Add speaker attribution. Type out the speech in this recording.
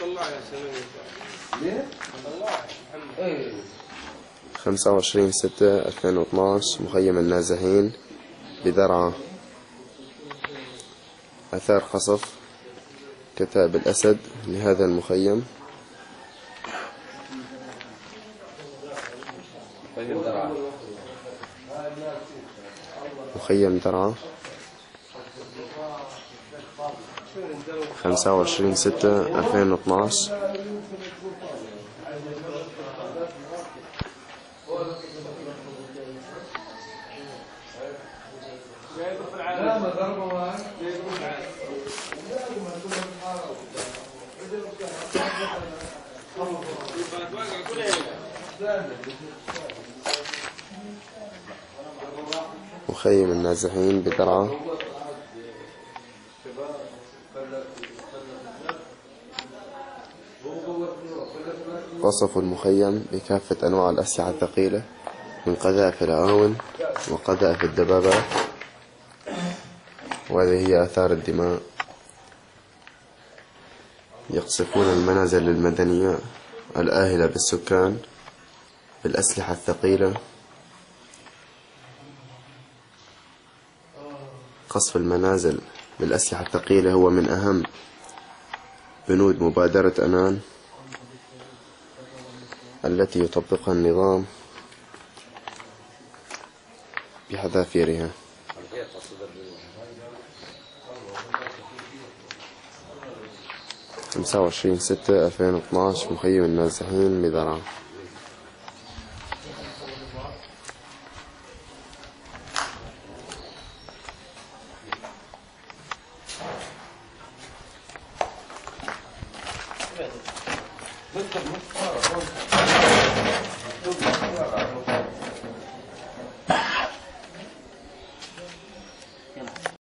Speaker 1: طلع يا سلام
Speaker 2: ليه؟
Speaker 1: طلع محمد
Speaker 2: إيه
Speaker 3: خمسة وعشرين ستة ألفين واثناش مخيم النازحين بدرعا أثار خصف كتاب الأسد لهذا المخيم مخيم درعا خمسة وعشرين ستة ألفين
Speaker 2: معك
Speaker 3: مخيم النازحين بدرعا قصفوا المخيم بكافة أنواع الأسلحة الثقيلة من قذائف الأعاون وقذائف الدبابات وهذه هي آثار الدماء. يقصفون المنازل المدنية الآهلة بالسكان بالأسلحة الثقيلة. قصف المنازل بالأسلحة الثقيلة هو من أهم بنود مبادرة أمان التي يطبقها النظام بحذافيرها. خمسة وعشرين ستة ألفين مخيم النازحين بدرعا
Speaker 2: Muito bom.